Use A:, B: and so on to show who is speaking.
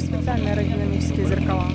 A: специальные аэродинамические зеркала.